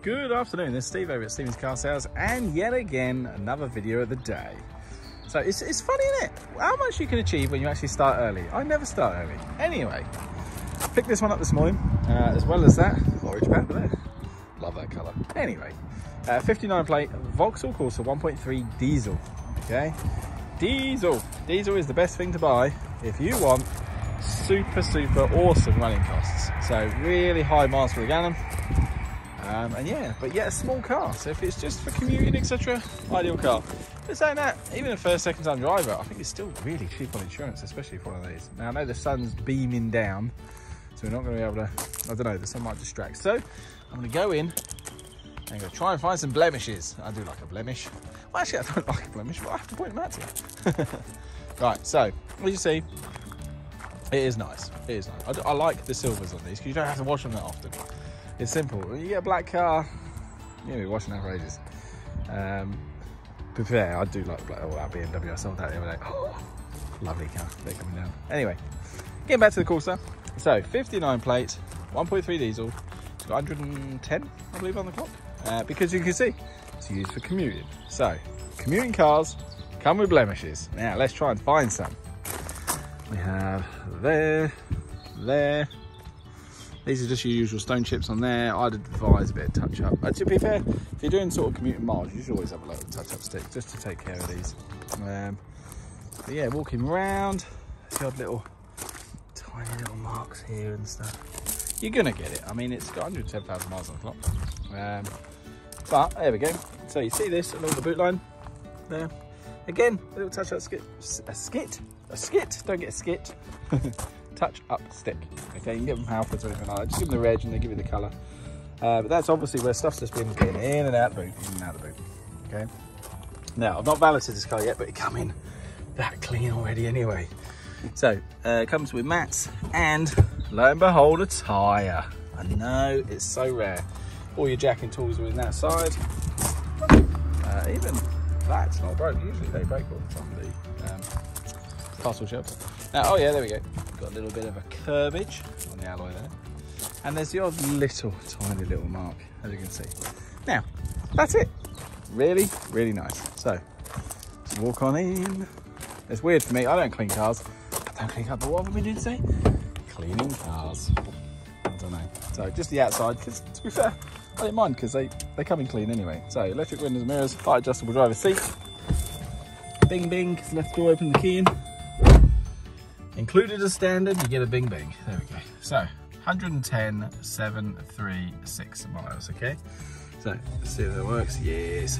Good afternoon, this is Steve over at Stevens Car Sales and yet again another video of the day. So it's, it's funny isn't it? How much you can achieve when you actually start early. I never start early. Anyway, picked this one up this morning uh, as well as that orange panda there. Love that colour. Anyway, uh, 59 plate Vauxhall Corsa 1.3 diesel. Okay, diesel. Diesel is the best thing to buy if you want super super awesome running costs. So really high miles per gallon um, and yeah, but yet a small car. So if it's just for commuting, etc., ideal car. But saying that, even a first, second time driver, I think it's still really cheap on insurance, especially for one of these. Now I know the sun's beaming down, so we're not going to be able to, I don't know, the sun might distract. So I'm going to go in and I'm to try and find some blemishes. I do like a blemish. Well, actually, I don't like a blemish, but I have to point them out to you. right, so as you see, it is nice. It is nice. I, I like the silvers on these because you don't have to wash them that often. It's simple. When you get a black car, you know, washing that for ages. Um, but fair, I do like black, oh, that BMW. I saw that the other day. Oh, lovely car. They're coming down. Anyway, getting back to the Corsa. So, 59 plate, 1.3 diesel, It's got 110, I believe, on the clock. Uh, because you can see, it's used for commuting. So, commuting cars come with blemishes. Now, let's try and find some. We have there, there, these are just your usual stone chips on there. I'd advise a bit of touch up. But to be fair, if you're doing sort of commuting miles, you should always have a little touch up stick just to take care of these. Um, but yeah, walking around, the odd little tiny little marks here and stuff. You're gonna get it. I mean, it's got 110,000 miles on the clock. Um, but there we go. So you see this along the boot line there. Again, a little touch up skit, a skit, a skit. Don't get a skit. touch up stick. Okay, you can give them Halfords or anything like that. Just give them the reg and they give you the colour. Uh, but that's obviously where stuff's just been getting in and out the boot, in and out of the boot. Okay. Now, I've not valeted this car yet, but it come in that clean already anyway. So, uh, it comes with mats and, lo and behold, a tyre. I know, it's so rare. All your jacking tools are in that side. Uh, even that's not broke. Usually they break all from the um, castle shelter. Now, oh yeah, there we go. Got a little bit of a curvage on the alloy there. And there's the odd little, tiny little mark, as you can see. Now, that's it. Really, really nice. So, let's walk on in. It's weird for me, I don't clean cars. I don't clean cars, but what have we been doing today? Cleaning cars. I don't know. So, just the outside, because to be fair, I don't mind, because they, they come in clean anyway. So, electric windows and mirrors, height adjustable driver seat. Bing, bing, let's go open the key in. Included as standard, you get a bing bing. There we go. So, 110,736 miles, okay? So, let's see if that works. Yes.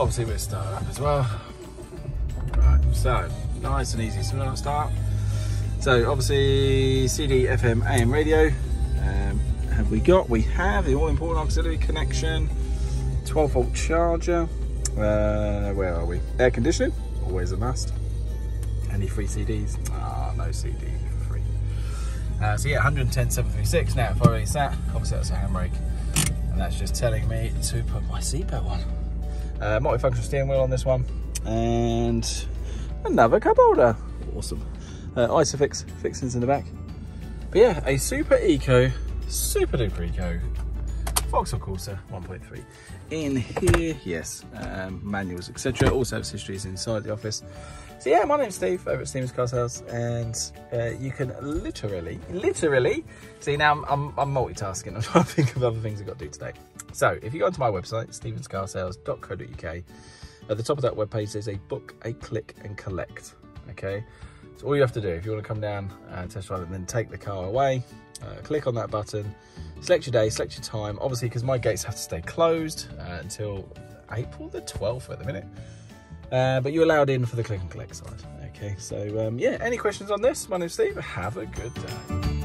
Obviously, we'll start up as well. Right, so, nice and easy to start. So, obviously, CD, FM, AM radio. Um, have we got? We have the all-important auxiliary connection, 12 volt charger. Uh, where are we? Air conditioning, always a must. Any free CDs? Ah, no CD for free. Uh, so yeah, 110,736. Now, if I release that, obviously that's a handbrake. And that's just telling me to put my seatbelt on. Uh, multifunctional steering wheel on this one. And another cup holder. Awesome. Uh, Isofix fixings in the back. But yeah, a super eco, super duper eco Vauxhall Corsa 1.3. In here, yes, um, manuals, etc. All service history is inside the office. So yeah, my name's Steve over at Stevens Car Sales, and uh, you can literally, literally, see now I'm, I'm, I'm, multitasking. I'm trying to think of other things I've got to do today. So if you go onto my website, stevenscarsales.co.uk, at the top of that webpage there's a book, a click and collect, okay? So all you have to do, if you want to come down and test drive it and then take the car away, uh, click on that button, select your day, select your time, obviously because my gates have to stay closed uh, until April the 12th at the minute. Uh, but you're allowed in for the click and collect side. Okay, so um, yeah, any questions on this? My name's Steve. Have a good day.